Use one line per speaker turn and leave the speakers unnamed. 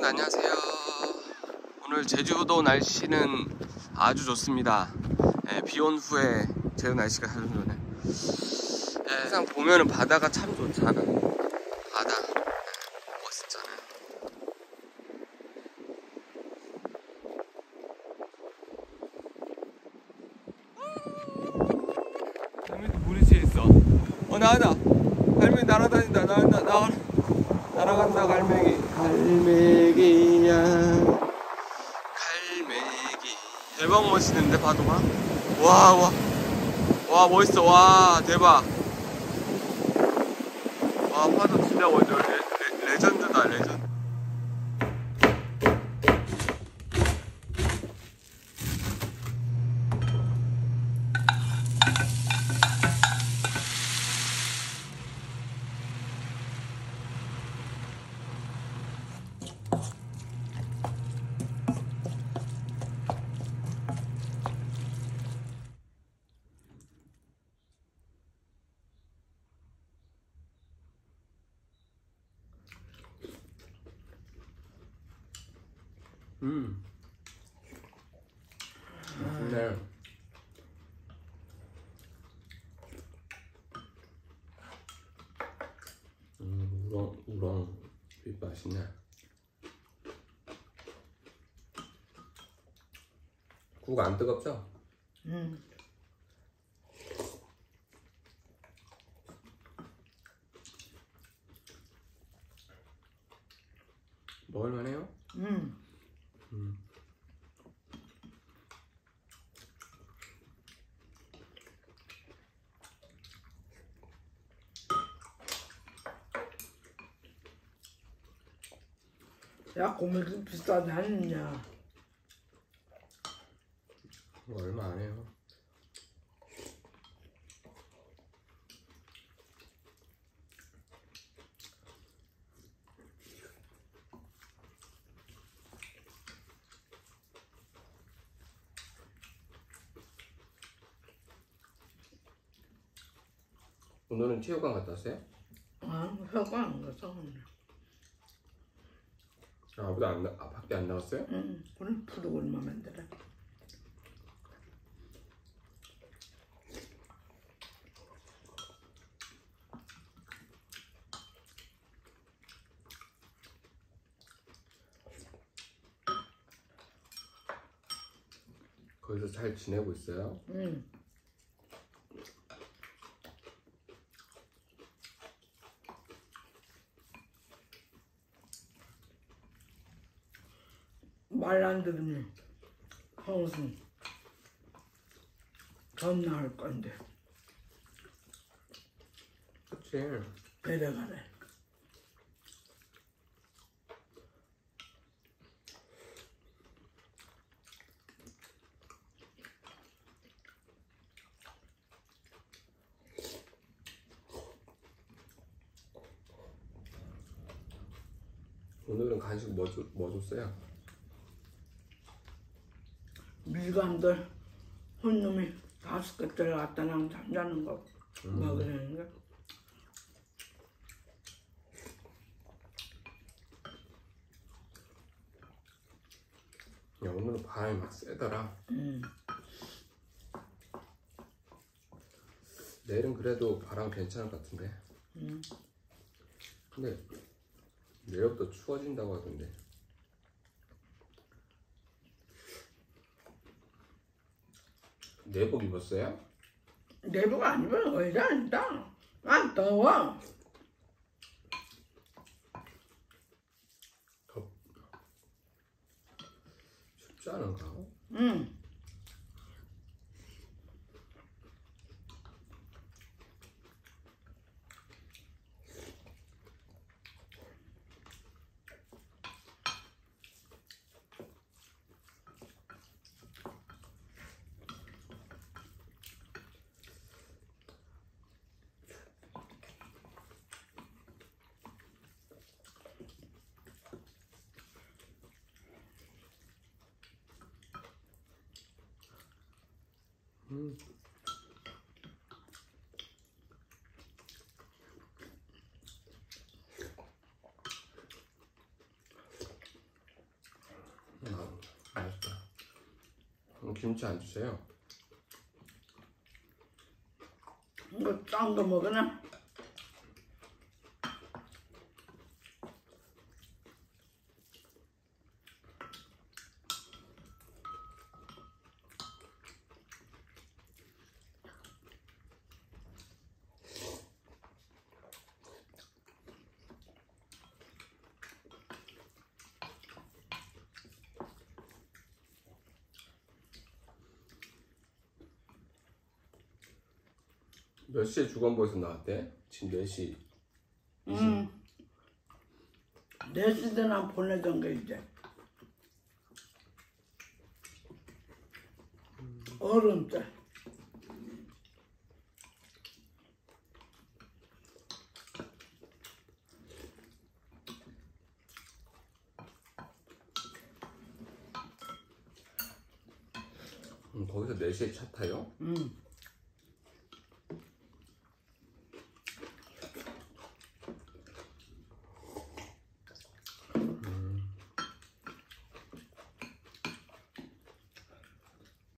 여러분 안녕하세요. 오늘 제주도 날씨는 아주 좋습니다. 예, 비온 후에 제주 날씨가 아주 좋네. 예, 항상 보면은 바다가 참 좋잖아. 바다 예, 멋있잖아요. 할머니 무리치에 있어. 어 나가다. 할머니 날아다닌다. 나간다. 나 날아간다 갈매기. 갈매기야. 갈매기. 대박 멋있는데 파도가? 와 와. 와 멋있어. 와 대박. 와 파도 진짜 멋져. 레, 레, legend다 legend. 음. 맛있네. 음, 우렁, 우렁. 이 맛있네. 국 안 뜨겁죠?
응.
먹을만해요?
응.
음.
야, 고물도 비싸지 않느냐.
이거 얼마 안 해요. 오늘은 체육관 갔다 왔어요?
아, 회가 안 가서.
아, 아무도 안 나, 아, 밖에 안 나왔어요?
응. 그럼 푸드골만 만들어.
거기서 잘 지내고 있어요?
응. 말안 들으면 황우승 전화할 건데
그치.
데려가래.
오늘은 간식 뭐, 줬, 뭐 줬어요?
밀감들 혼놈이 다섯 개짜리 갖다 놔 잠자는 거 먹으라는 거.
야, 오늘은 바람이 막 세더라.
응.
내일은 그래도 바람 괜찮을 것 같은데.
응.
근데 내일부터 추워진다고 하던데. 내복 입었어요?
내복 안 입으면 의자 앉아. 안 더워.
덥. 춥지 않은가?
응.
음. 음, 맛있다. 음, 김치 안 주세요?
이거 짠거 먹으나?
몇 시에 주간보에서 나왔대? 지금 4시.
응. 내 시대나 보내던 게 이제. 어른 때.
음, 거기서 4시에 차 타요?
응.